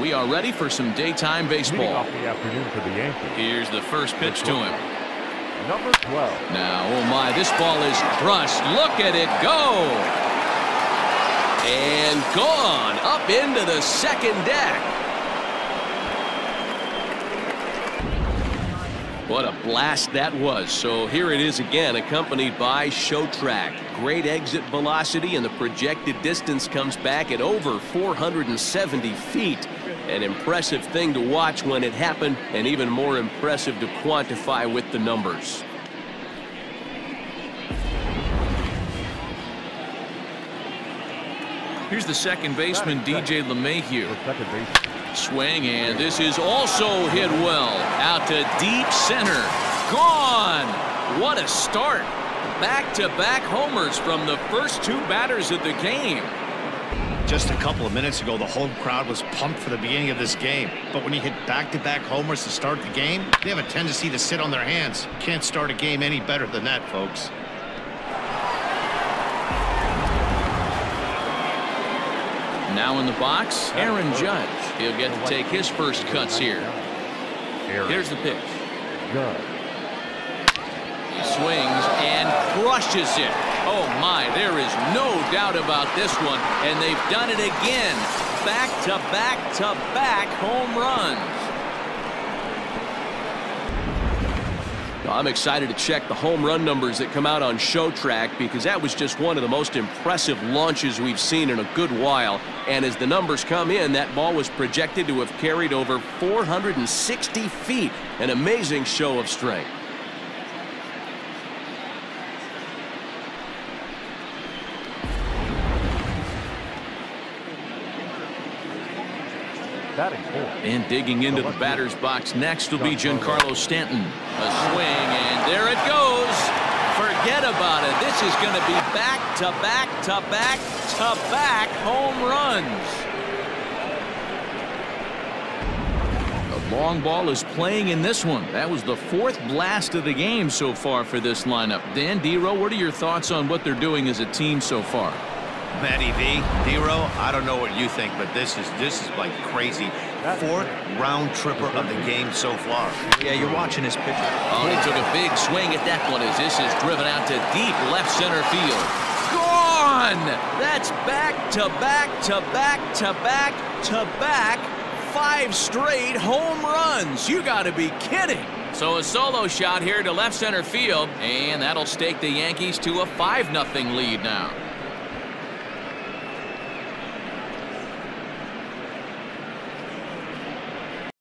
We are ready for some daytime baseball. the afternoon for the Yankees. Here's the first pitch to him. Number 12. Now, oh my, this ball is crushed. Look at it go. And gone up into the second deck. What a blast that was. So here it is again, accompanied by Show Track. Great exit velocity, and the projected distance comes back at over 470 feet. An impressive thing to watch when it happened, and even more impressive to quantify with the numbers. Here's the second baseman, DJ LeMahieu. The second. Swing, and this is also hit well. Out to deep center. Gone! What a start. Back-to-back homers from the first two batters of the game. Just a couple of minutes ago, the home crowd was pumped for the beginning of this game. But when you hit back-to-back homers to start the game, they have a tendency to sit on their hands. Can't start a game any better than that, folks. Now in the box, Aaron Judge. He'll get to take his first cuts here. Here's the pitch. Judge. Swings and crushes it. Oh my, there is no doubt about this one. And they've done it again. Back to back to back home runs. I'm excited to check the home run numbers that come out on Show Track because that was just one of the most impressive launches we've seen in a good while. And as the numbers come in, that ball was projected to have carried over 460 feet. An amazing show of strength. And digging into the batter's box next will be Giancarlo Stanton. A swing, and there it goes. Forget about it. This is going to be back to back to back to back home runs. The long ball is playing in this one. That was the fourth blast of the game so far for this lineup. Dan Dero, what are your thoughts on what they're doing as a team so far? Matty V, Dero, I don't know what you think, but this is this is like crazy. Fourth round tripper of the game so far. Yeah, you're watching his pitch. Oh, he took a big swing at that one as this is driven out to deep left center field. Gone! That's back to back to back to back to back. Five straight home runs. You got to be kidding. So a solo shot here to left center field, and that'll stake the Yankees to a 5 0 lead now.